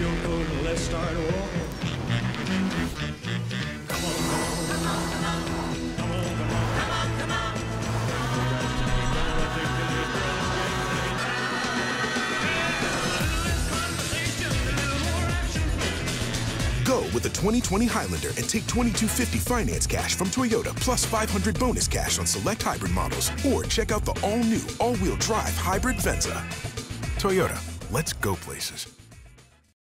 your coat let's start walking. Go with the 2020 Highlander and take 2250 finance cash from Toyota plus 500 bonus cash on select hybrid models. Or check out the all new, all wheel drive hybrid Venza. Toyota, let's go places.